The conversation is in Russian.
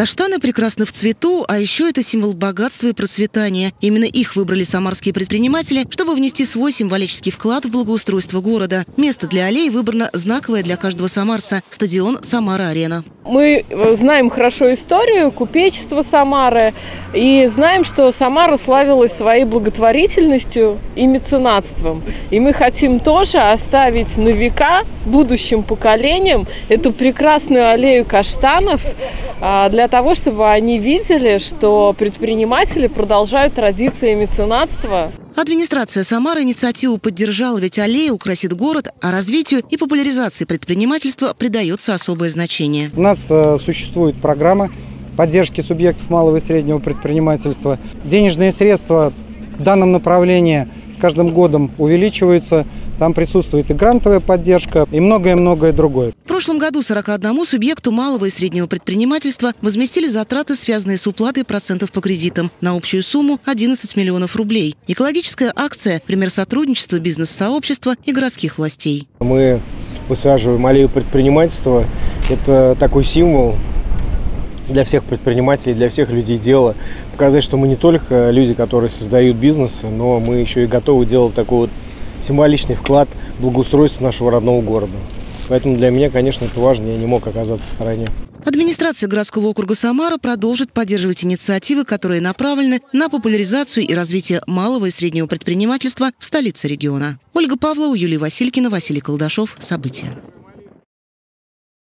Каштаны прекрасны в цвету, а еще это символ богатства и процветания. Именно их выбрали самарские предприниматели, чтобы внести свой символический вклад в благоустройство города. Место для аллеи выбрано знаковое для каждого самарца – стадион «Самара-арена». Мы э, знаем хорошо историю купечества Самары и знаем, что Самара славилась своей благотворительностью и меценатством. И мы хотим тоже оставить на века будущим поколениям эту прекрасную аллею каштанов а, для того, чтобы они видели, что предприниматели продолжают традиции меценатства. Администрация Самары инициативу поддержала, ведь аллея украсит город, а развитию и популяризации предпринимательства придается особое значение. У нас э, существует программа поддержки субъектов малого и среднего предпринимательства. Денежные средства в данном направлении с каждым годом увеличиваются. Там присутствует и грантовая поддержка, и многое-многое другое. В прошлом году 41 субъекту малого и среднего предпринимательства возместили затраты, связанные с уплатой процентов по кредитам, на общую сумму 11 миллионов рублей. Экологическая акция – пример сотрудничества бизнес-сообщества и городских властей. Мы высаживаем аллею предпринимательства. Это такой символ для всех предпринимателей, для всех людей дела. Показать, что мы не только люди, которые создают бизнес, но мы еще и готовы делать такой вот символичный вклад в благоустройство нашего родного города. Поэтому для меня, конечно, это важно, я не мог оказаться в стороне. Администрация городского округа Самара продолжит поддерживать инициативы, которые направлены на популяризацию и развитие малого и среднего предпринимательства в столице региона. Ольга Павлова, Юлия Василькина, Василий Колдашов. События.